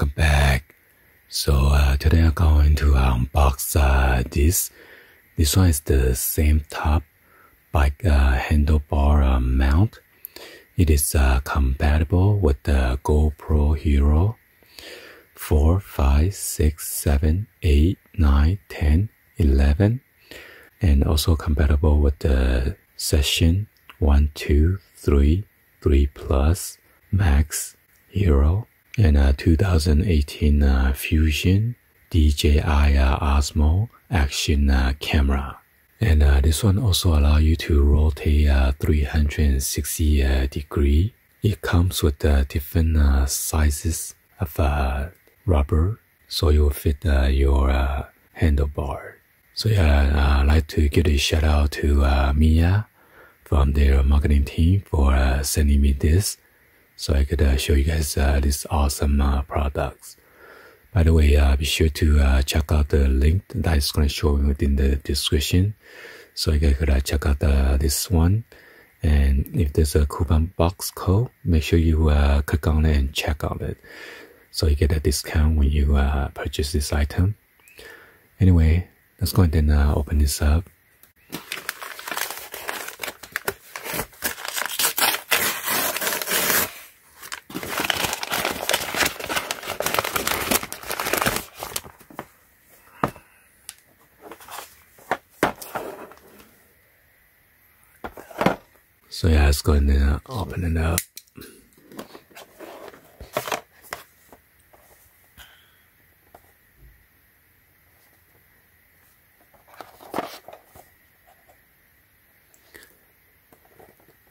welcome back. So uh, today I'm going to unbox uh, this. This one is the Sametop bike uh, handlebar uh, mount. It is uh, compatible with the GoPro Hero 4, 5, 6, 7, 8, 9, 10, 11 and also compatible with the Session 1, 2, 3, 3 Plus, Max, Hero, and a 2018 uh, Fusion DJI uh, Osmo Action uh, camera. And uh, this one also allow you to rotate uh, 360 uh, degree. It comes with uh, different uh, sizes of uh, rubber, so will fit uh, your uh, handlebar. So yeah, I'd like to give a shout out to uh, Mia from their marketing team for uh, sending me this so I could uh, show you guys uh, these awesome uh, products. By the way, uh, be sure to uh, check out the link that is going to show me within the description. So you guys could uh, check out this one. And if there's a coupon box code, make sure you click on it and check on it. So you get a discount when you purchase this item. Anyway, let's go ahead and open this up. So yeah, let's go and uh, open it up.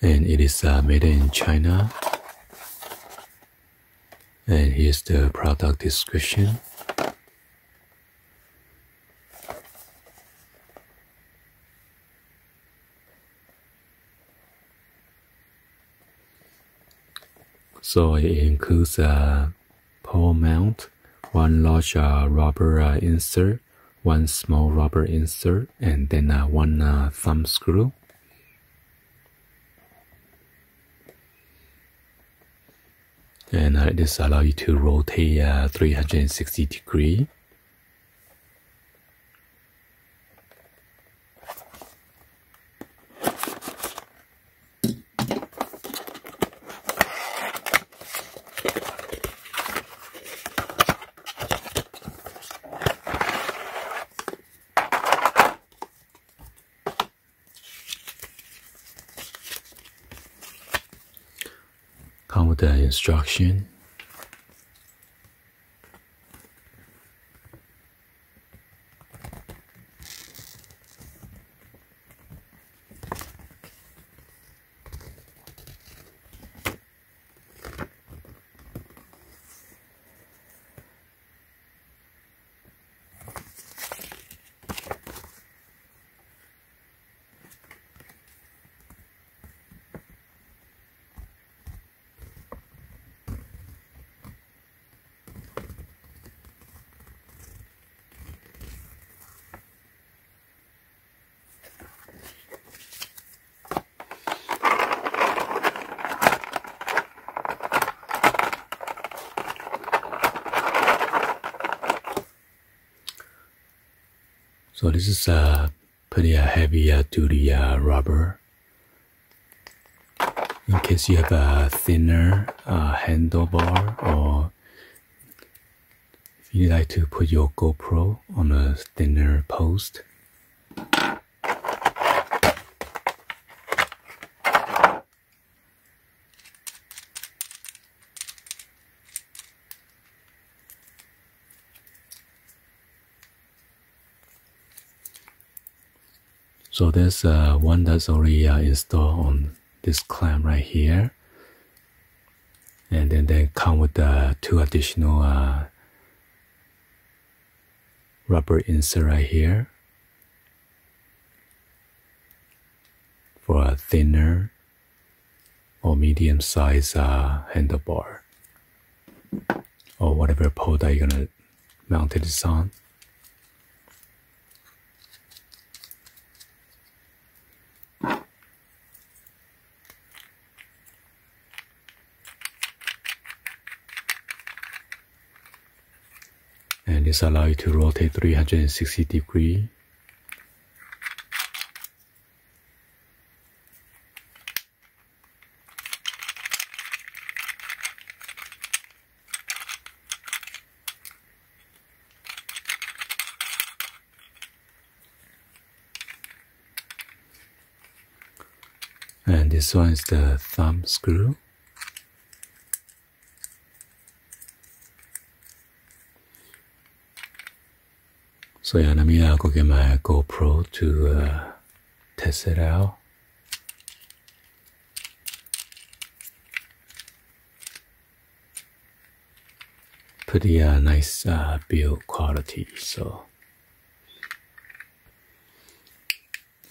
And it is uh, made in China. And here's the product description. So it includes a pole mount, one large uh, rubber uh, insert, one small rubber insert, and then uh, one thumb screw. And this allows you to rotate uh, 360 degree. Come with the instruction. So this is a pretty uh, heavy uh, duty uh, rubber. In case you have a thinner uh, handlebar or if you like to put your GoPro on a thinner post. So there's uh, one that's already uh, installed on this clamp right here. And then they come with uh, two additional uh, rubber insert right here for a thinner or medium size uh, handlebar or whatever pole that you're gonna mount it on. and this allow you to rotate 360 degree. And this one is the thumb screw so yeah let me uh, go get my GoPro to uh, test it out pretty uh, nice uh, build quality so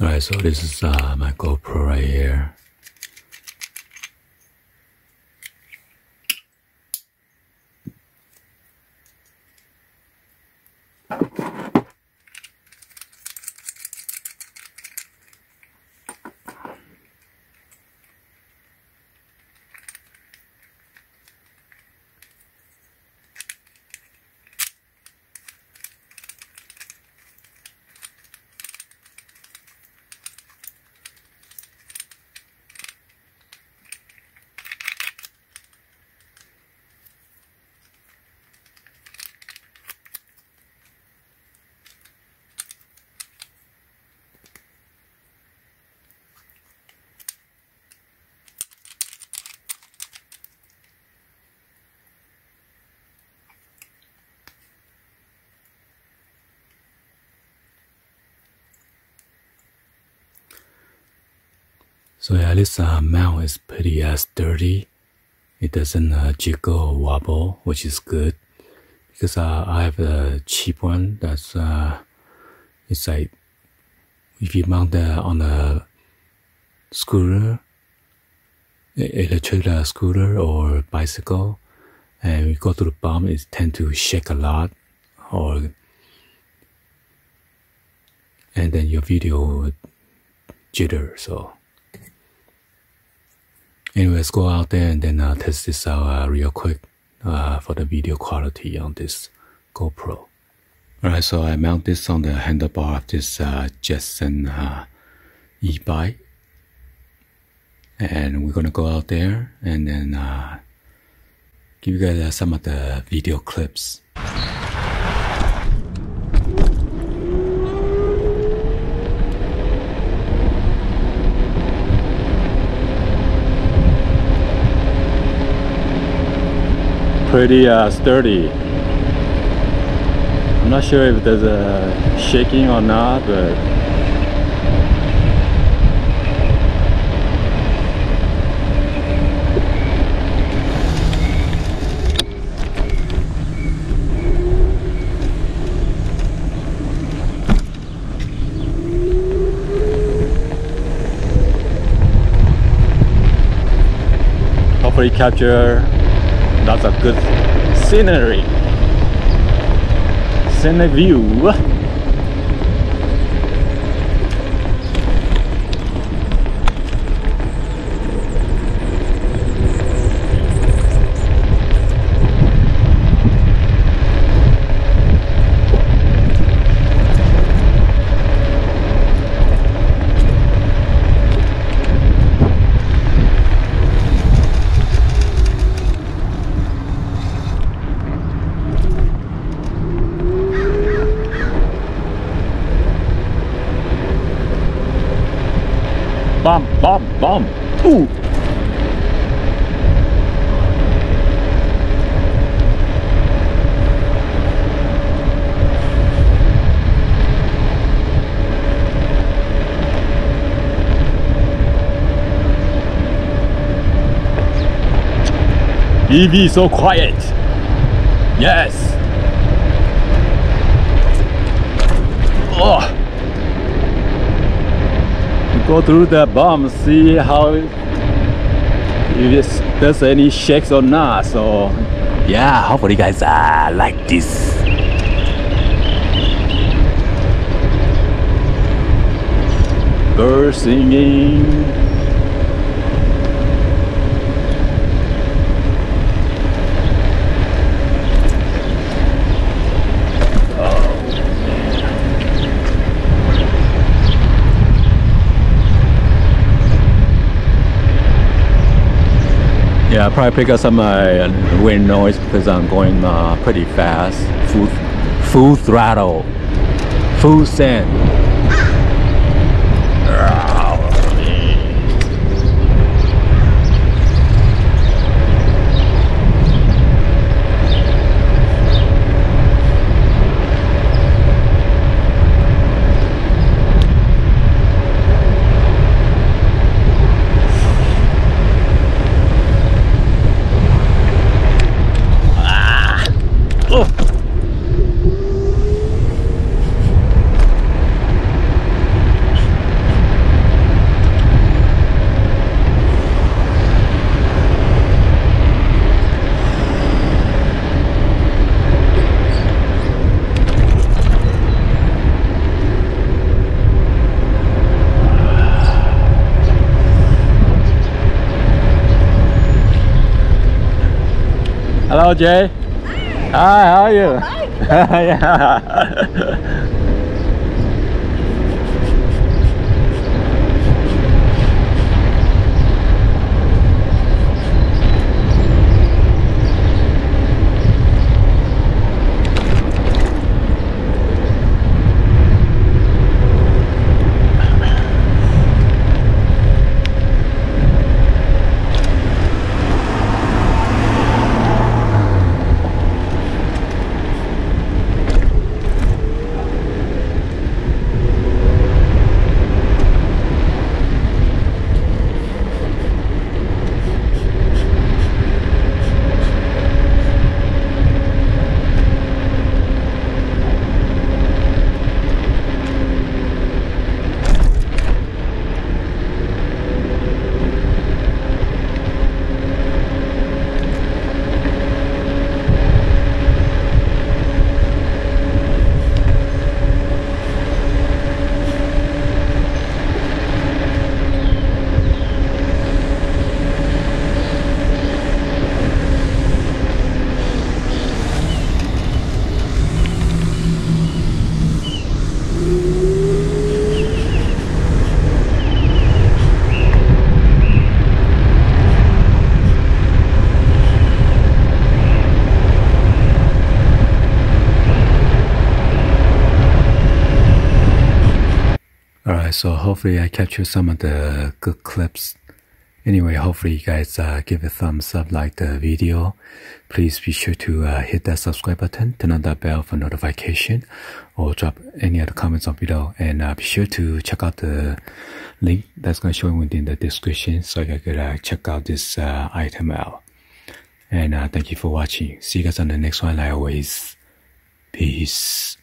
Alright, so this is uh, my GoPro right here. So at least uh, mount is pretty uh, sturdy. It doesn't uh, jiggle or wobble, which is good because uh, I have a cheap one that's uh, it's like if you mount that on a scooter, electric uh, scooter or bicycle, and you go to the bump, it tend to shake a lot, or and then your video jitter. So Anyway, let's go out there and then uh, test this out uh, real quick uh, for the video quality on this GoPro. Alright, so I mount this on the handlebar of this uh, Jetson uh, e-bike. And we're gonna go out there and then uh, give you guys uh, some of the video clips. Pretty uh, sturdy. I'm not sure if there's a shaking or not, but hopefully capture that's a good scenery. Scenic view EV so quiet. Yes. Oh go through the bomb see how if there's any shakes or not so yeah hopefully you guys uh, like this birds singing Yeah, probably pick up some uh, wind noise because I'm going uh, pretty fast. Full, full throttle, full send. Hello, Jay. Hi. Hi, how are you? Hi. yeah. Alright, so hopefully I captured some of the good clips. Anyway, hopefully you guys uh, give a thumbs up, like the video. Please be sure to uh, hit that subscribe button, turn on that bell for notification, or drop any other comments on below. And uh, be sure to check out the link that's going to show within the description so you can uh, check out this uh, item out. And uh, thank you for watching. See you guys on the next one like always. Peace.